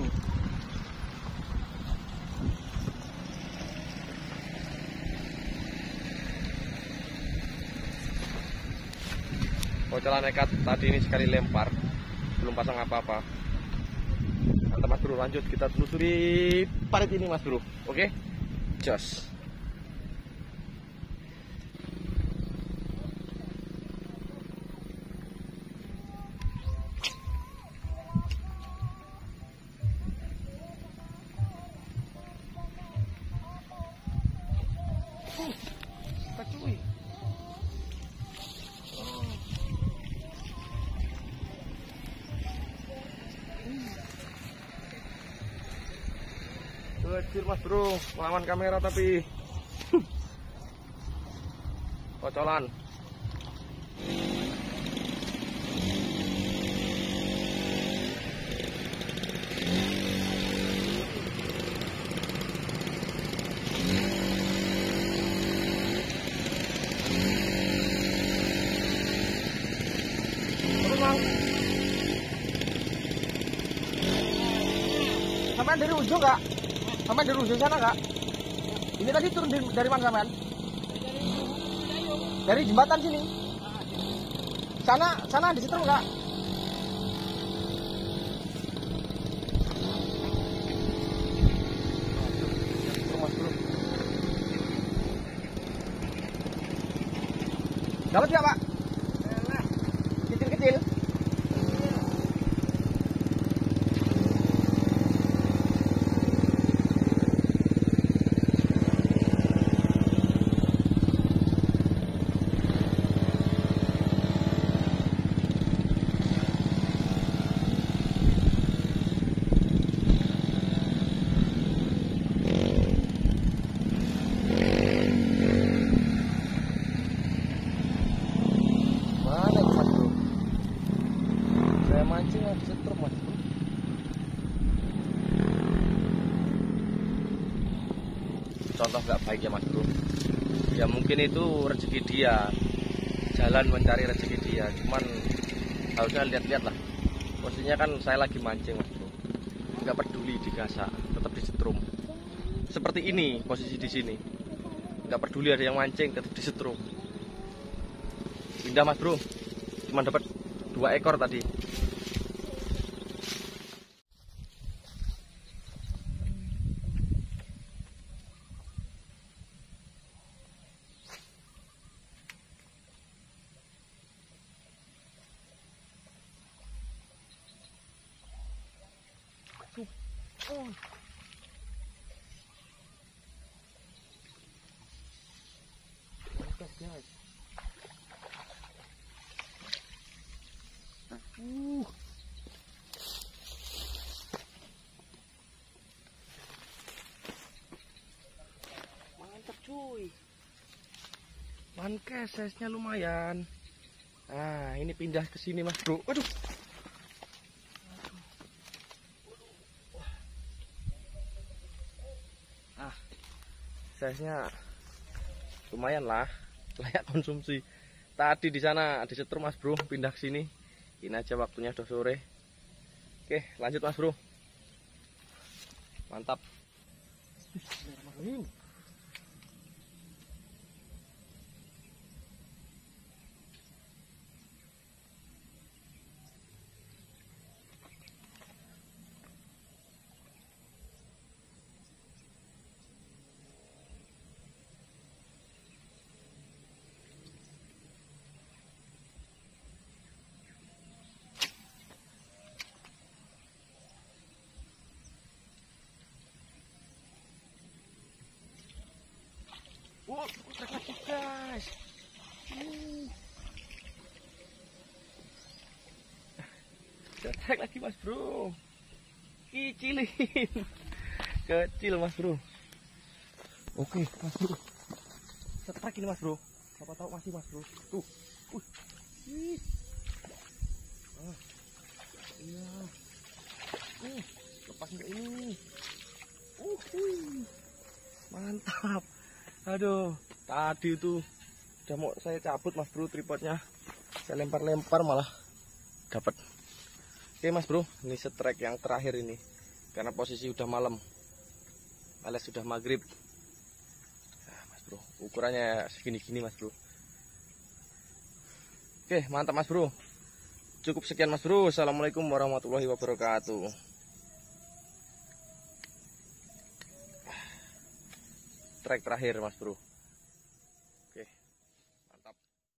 bro. Kocalan nekat tadi ini sekali lempar. Belum pasang apa-apa. Mantap mas bro. Lanjut kita telusuri parit ini mas bro. Oke? Okay? Kecil mas bro, lawan kamera tapi kocolan. Sampai dari ujung kak? Sampai dari ujung sana kak? Ini tadi turun dari, dari mana sampean? Dari jembatan sini. Sana, sana di situ kak? Dapat pak? Kecil-kecil. Mana itu mas bro? Saya mancing ada setrum mas bro. Contoh nggak baik ya mas bro. Ya mungkin itu rezeki dia, jalan mencari rezeki dia. Cuman harusnya lihat-lihat lah. Posisinya kan saya lagi mancing mas bro. Nggak peduli digasak, tetap disetrum. Seperti ini posisi di sini. Nggak peduli ada yang mancing, tetap disetrum pindah mas bro cuma dapat dua ekor tadi Mantap guys Uh. Mantap cuy. Mankes size-nya lumayan. Nah, ini pindah ke sini Mas Bro. Waduh. Size-nya lumayan lah, layak konsumsi. Tadi di sana disetrum Mas Bro, pindah ke sini. Ini aja waktunya udah sore. Oke lanjut mas bro. Mantap Wow, lagi guys. Uh. Trek lagi mas bro. Kicilin. Kecil mas bro. Oke mas bro. Setrek ini mas bro. Siapa tahu masih mas bro. Tuh. Uh. Aduh, tadi itu udah mau saya cabut mas bro tripodnya. Saya lempar-lempar malah dapat. Oke mas bro, ini setrek yang terakhir ini. Karena posisi udah malam. Alias sudah maghrib. Nah, mas bro, ukurannya segini-gini mas bro. Oke, mantap Mas Bro. Cukup sekian Mas Bro. Assalamualaikum warahmatullahi wabarakatuh. Trek terakhir Mas Bro.